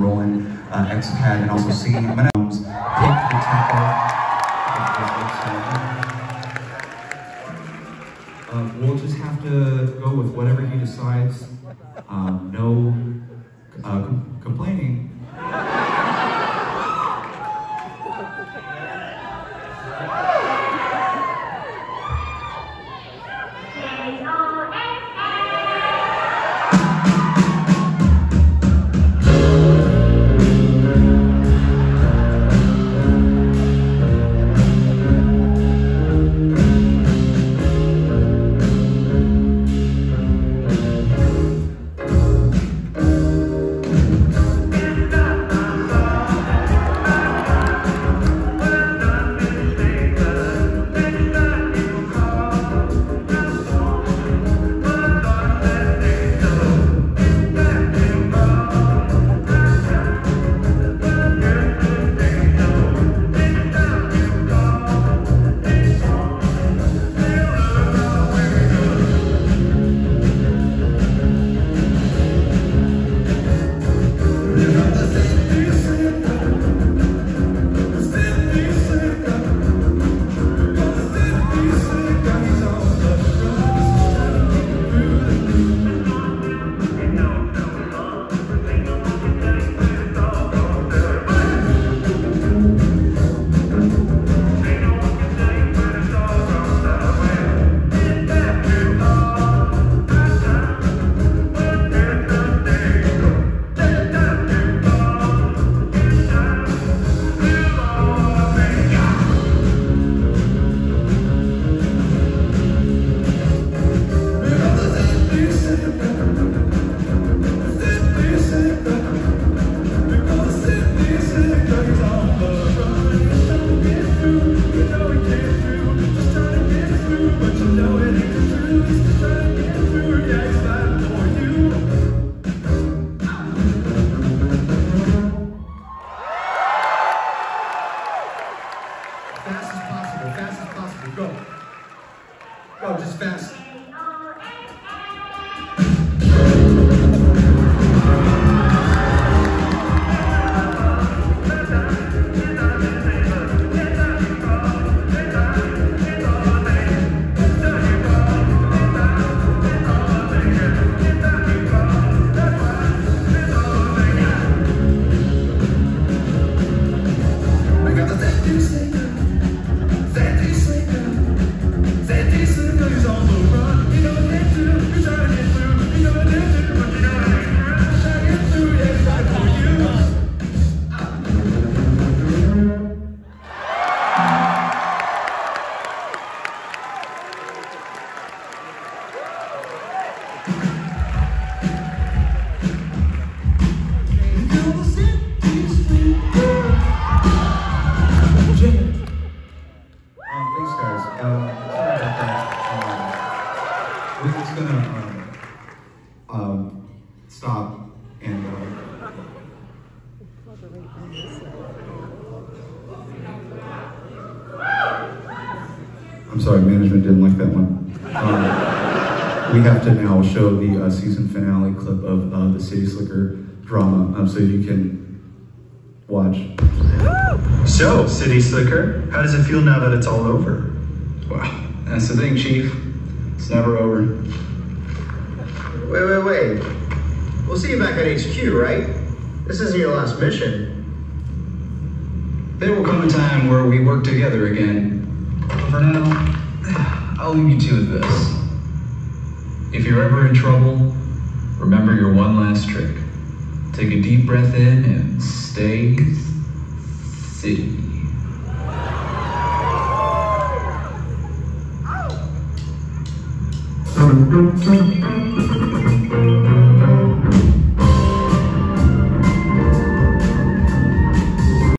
rolling uh, XPad and also singing. Tempo. Uh, we'll just have to go with whatever he decides. Um, no uh, gonna um, stop and. Uh, I'm sorry, management didn't like that one. Um, we have to now show the uh, season finale clip of uh, the City Slicker drama, um, so you can watch. So, City Slicker, how does it feel now that it's all over? Well, that's the thing, Chief. It's never over. Wait, wait, wait. We'll see you back at HQ, right? This isn't your last mission. There will come a time where we work together again. But for now, I'll leave you two with this. If you're ever in trouble, remember your one last trick. Take a deep breath in and stay city. すいません。